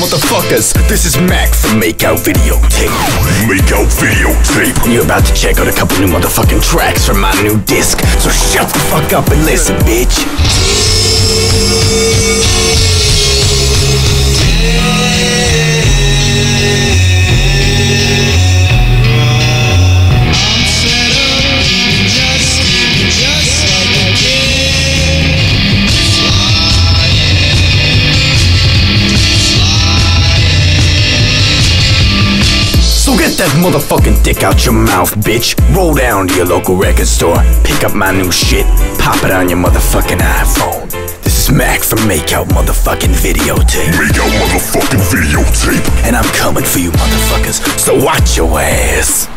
motherfuckers. This is Mac from Makeout Videotape. Makeout Videotape. And you're about to check out a couple new motherfucking tracks from my new disc. So shut the fuck up and listen, bitch. Get that motherfucking dick out your mouth, bitch. Roll down to your local record store, pick up my new shit, pop it on your motherfucking iPhone. This is Mac from Makeout motherfucking Videotape. Makeout motherfucking videotape. And I'm coming for you motherfuckers, so watch your ass.